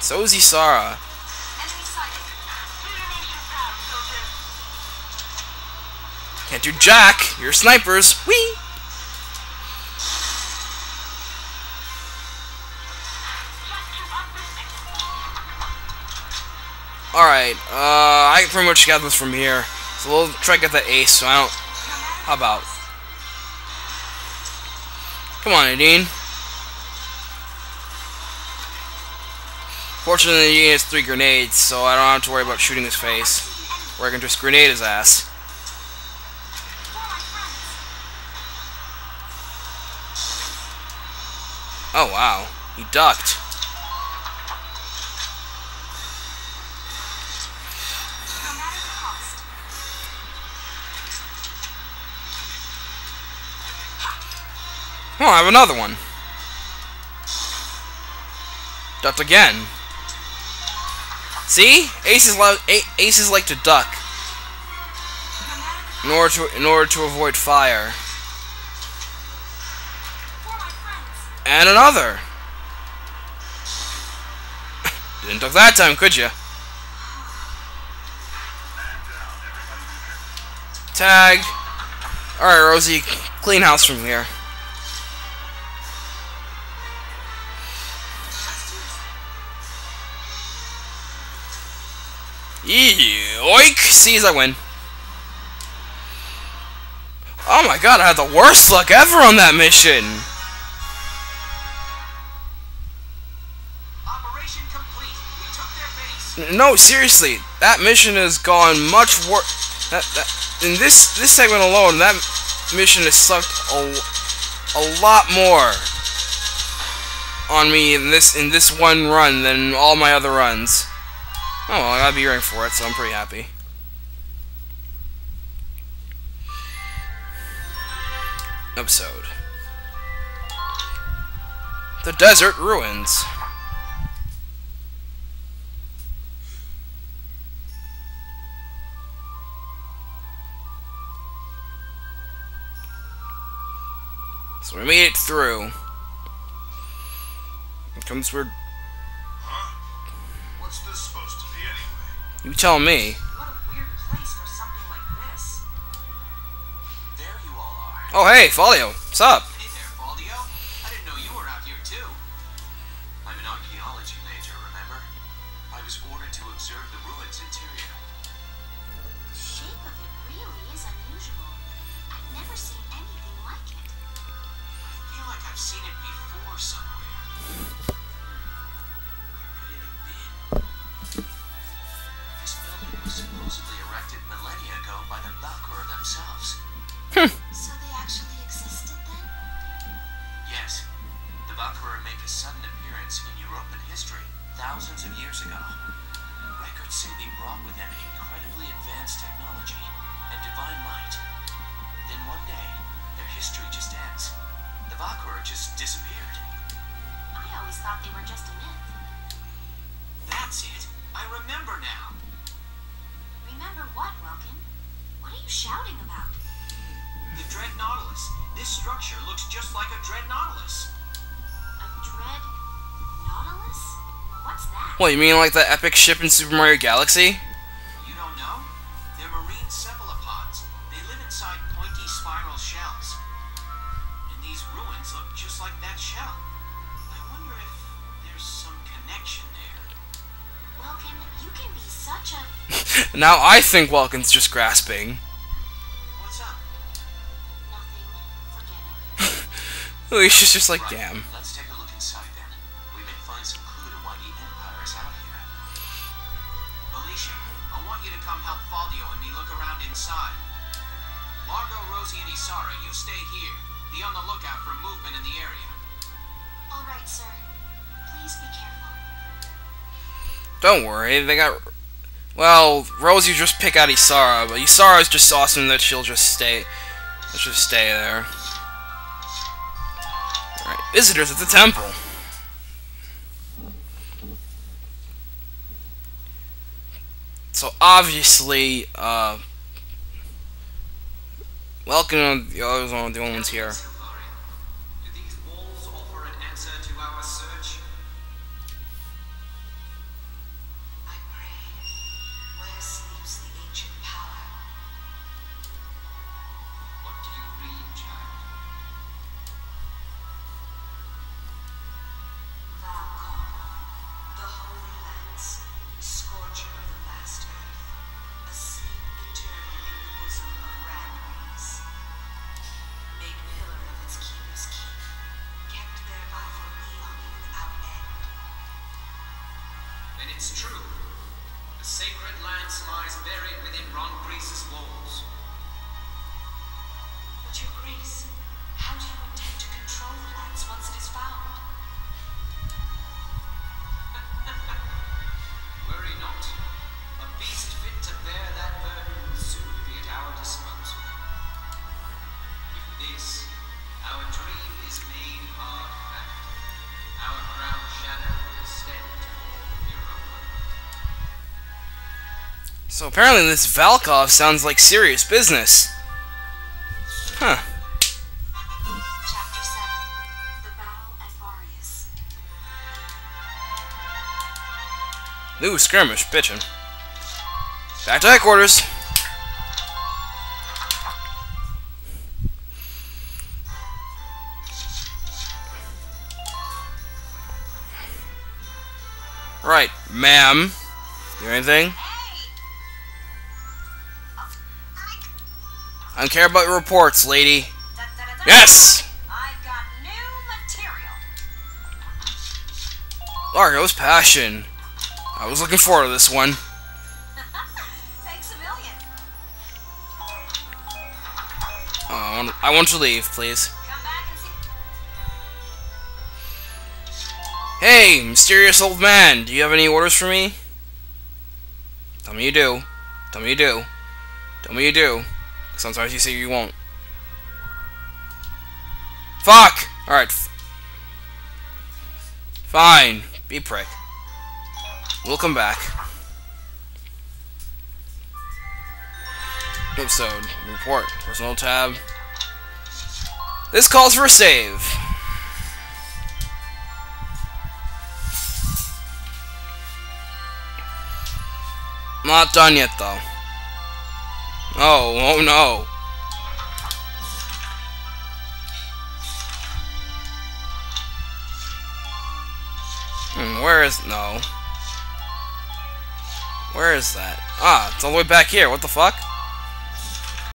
So is Isara. Can't do jack. You're snipers. Whee! Alright, uh, I pretty much got this from here. So we'll try to get the ace, so I don't... How about... Come on, Nadine. Fortunately, he has three grenades, so I don't have to worry about shooting his face. Or I can just grenade his ass. Oh, wow. He ducked. Oh, I have another one. Ducked again. See? Aces, lo- a- aces like to duck in order to in order to avoid fire. And another. Didn't duck that time, could you? Tag. All right, Rosie, clean house from here. Yoink! Sees I win. Oh my god, I had the worst luck ever on that mission! Operation complete. We took their base. No, seriously, that mission has gone much worse. That, that in this this segment alone, that mission has sucked a, a lot more on me in this in this one run than all my other runs. Oh well, I gotta be ranked for it, so I'm pretty happy. Episode. The Desert Ruins. So we made it through. Here comes where What's this supposed to? You tell me. What a weird place for something like this. There you all are. Oh hey, Faldio, what's up? Hey there, Faldio. I didn't know you were out here too. I'm an archaeology major, remember? I was ordered to observe the ruins interior. The shape of it really is unusual. I've never seen anything like it. I feel like I've seen it before somewhere. The Valkyria make a sudden appearance in European history thousands of years ago. Records say they brought with them incredibly advanced technology and divine might. Then one day, their history just ends. The Valkyria just disappeared. I always thought they were just a myth. That's it. I remember now. Remember what, Welkin? What are you shouting about? The Dread Nautilus. This structure looks just like a Dread Nautilus. A dread Nautilus? What's that? What, you mean like the epic ship in Super Mario Galaxy? You don't know? They're marine cephalopods. They live inside pointy spiral shells. And these ruins look just like that shell. I wonder if there's some connection there. Welkin, you can be such a. Now I think Welkin's just grasping. Alicia's just like, Right, damn. Let's take a look inside then. We may find some clue to why the Empire is out here. Alicia, I want you to come help Faldio and me look around inside. Largo, Rosie, and Isara, you stay here. Be on the lookout for movement in the area. All right, sir. Please be careful. Don't worry, they got. Well, Rosie just pick out Isara, but Isara is just awesome that she'll just stay. Let's just stay there. Alright, visitors at the temple. So obviously, uh, welcome the others on the only ones here. It's true. The sacred lance lies buried within Ron Grease's walls. But your grace, how do you intend to control the lance once it is found? Worry not. A beast fit to bear that burden will soon be at our disposal. With this, our dream is made hard fact. Our crown shadow will extend So apparently this Valkof sounds like serious business. Huh. Chapter 7 The Battle at Barious. New skirmish, bitchin'. Back to headquarters. Right, ma'am. You anything? I, don't care about your reports, lady. da, da, da. Yes! I've got new material. Largo's passion. I was looking forward to this one. Thanks a million. Uh, I, want, I want to leave, please. Come back and see. Hey, mysterious old man, do you have any orders for me? Tell me you do. Tell me you do. Tell me you do. Sometimes you say you won't. Fuck! Alright. Fine. Be prick. We'll come back. Episode. Report. Personal tab. This calls for a save. Not done yet, though. Oh, oh no. Hmm, where is... No. Where is that? Ah, it's all the way back here. What the fuck?